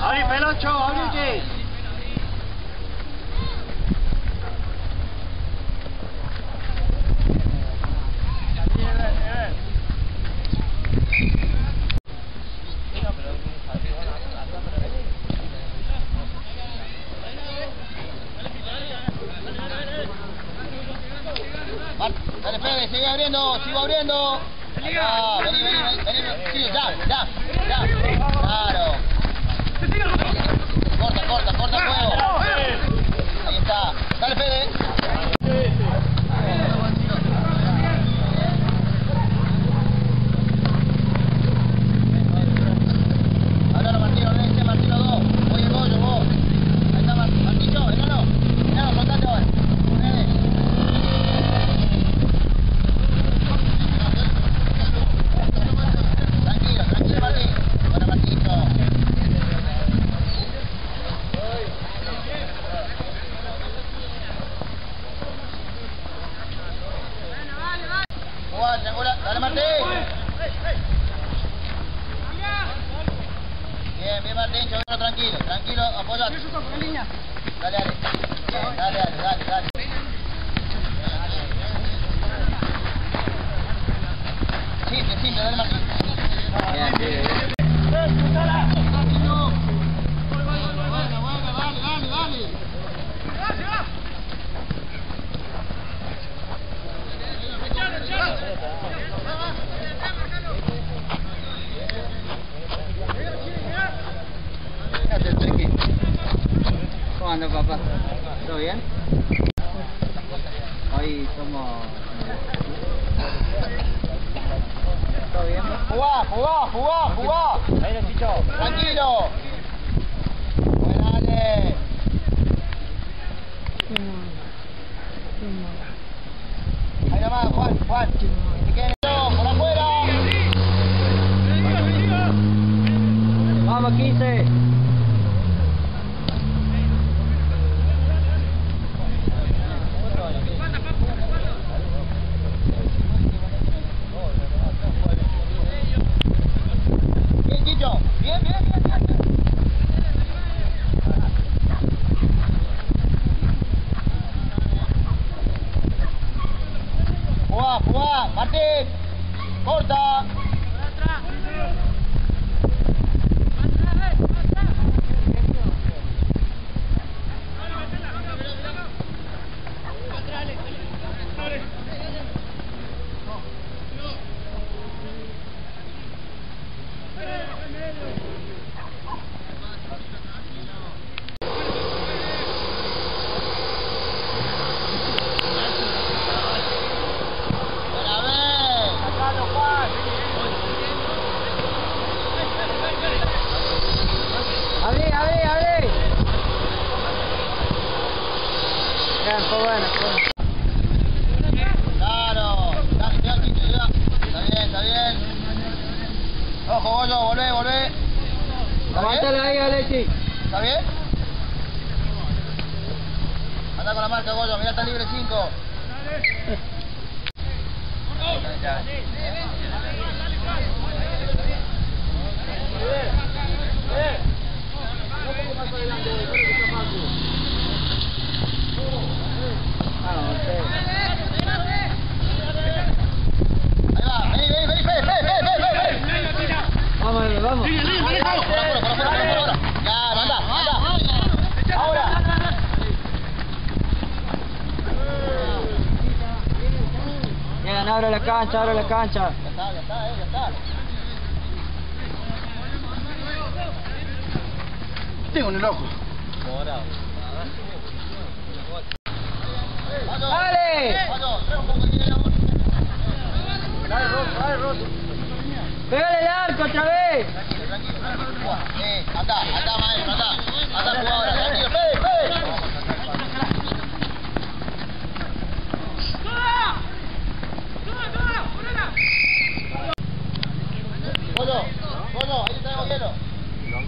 Abrí pelocho, abrite. Abriendo, sigo abriendo. Vení, vení, vení, vení, sí, ya, ya, ya. Claro. Corta, corta, corta el juego. Ahí está. Dale, Fede. Ahora Martino, ese Martino 2. Oye, el Goyo, vos. Ahí está Mar- Martino, enano. Enano, soltate ahora. Fede. Tranquilo, tranquilo Martín. Bueno Martito. Jugá, triangula. Dale Martín. Tranquilo, tranquilo, apoyate. Dale, dale. Bien, dale, dale, dale, dale. Simple, simple, dale Martín. Bien, bien, bien. Fíjate el triqui. ¿Cómo anda papá? ¿Todo bien? Hoy somos... ¿Todo bien? Jugá, jugá, jugá, jugá. Ahí lo chicho. Tranquilo. Bueno, dale. Ahí nomás, Juan, Juan. Que quede no, por afuera. Vamos 15. Bien, Chicho. Bien, bien, bien, bien. Jugá, jugá, Martín. Corta. A Bueno, bueno. Claro. Ya. Está bien, está bien. Ojo, Goyo, volvé, volvé. Alechi. ¿Está bien? Anda con la marca, Goyo. Mirá, está libre 5. Vamos, sí. Ahí va. Vení, vení, vení, Fede, Fede, Fede, Fede, Fede. Vamos, Eve, vamos. Por afuera, por afuera, por afuera, por afuera. Ya, anda, anda. Ahora. Bien, abre la cancha, abre la cancha. Ya está, ya está, eh, ya está. Tengo en el ojo. ¡Dale! ¡Pégale el arco otra vez! Tranquilo, tranquilo. Eh, anda, anda, maestro, anda. Anda, jugadora,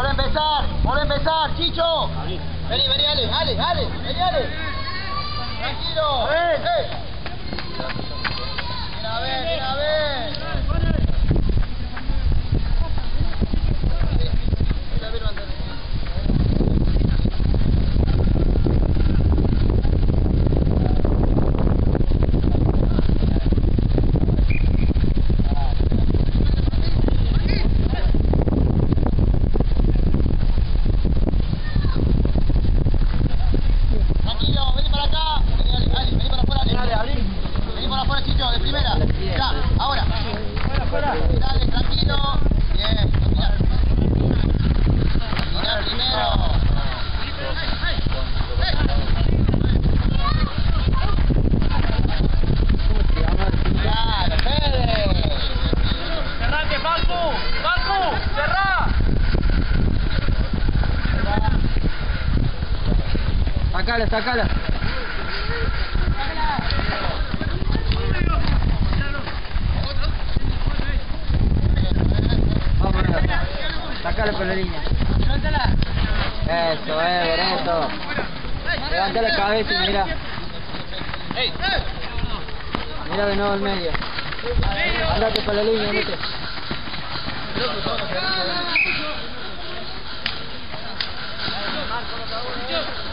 Por empezar, por empezar, Chicho. Vení, vení, Ale, Ale, Ale, vení, Ale. Tranquilo. ¡Ven! Eh. Mira, a ver, mira, a ver. Mira, a ver, manténle. Tranquilo, vení para acá. Vení, Ale, Ale, vení para afuera, Ale. Dale, abrí. Vení para afuera, Chicho, de primera. Ya, ahora. Fuera, fuera. Dale, tranquilo. Bien, mira. Mira primero. Claro, Fede. ¡Cerrate, Falco! ¡Falco! ¡Cerrá! Sacala, sacala. Vamos, sacala por la línea. Eso, eh. Levanta la cabeza y mira. Mira de nuevo al medio. Andate la línea. Buena, pelota.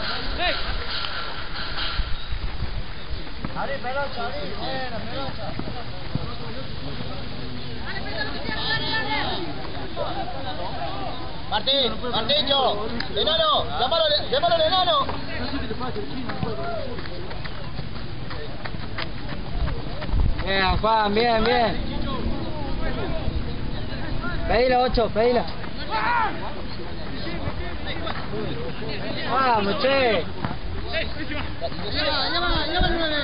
Martín, Martincho, enano, llámalo, llámalo al enano. Bien, Juan, bien, bien. Pedila, ocho, pedila. Vamos, che. Llama al nueve.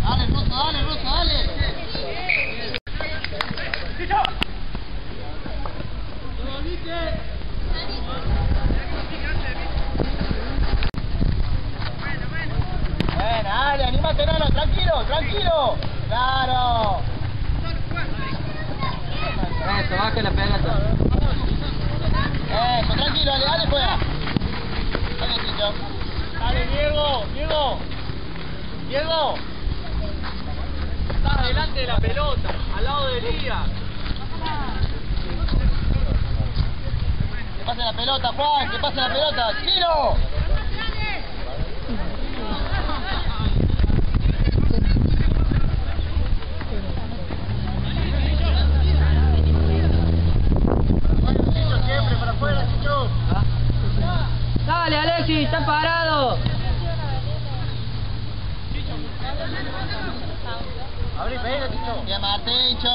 Dale, Russo, dale, Russo, dale. Bueno, dale, animate, nano, tranquilo, tranquilo. Claro. Eso, baja la pelota. Eso, tranquilo, dale, dale, fuera. Dale, Chicho. Dale, Diego, Diego. Diego. Estás delante de la pelota, al lado de Elías. Que pase la pelota, Juan, que pase la pelota. ¡Tiro! Abrí, pega, Chicho. Martincho.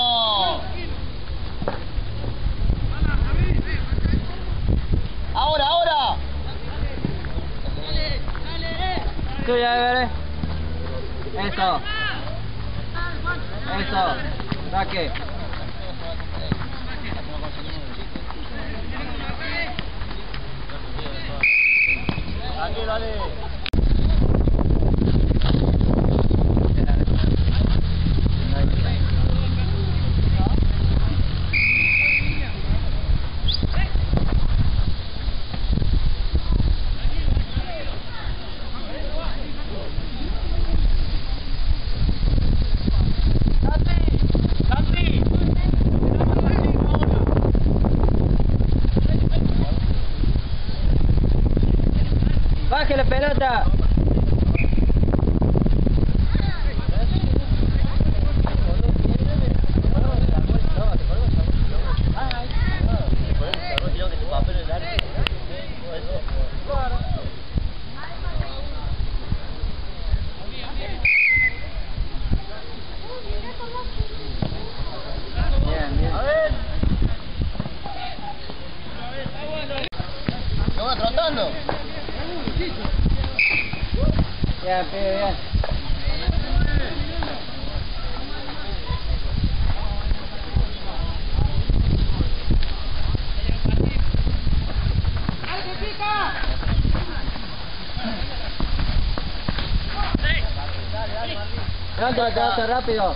Ahora, ahora. Tuya, veré. Eso. Eso. Saque. げられ rondando. Ya, pero ya. Levanta la rápido.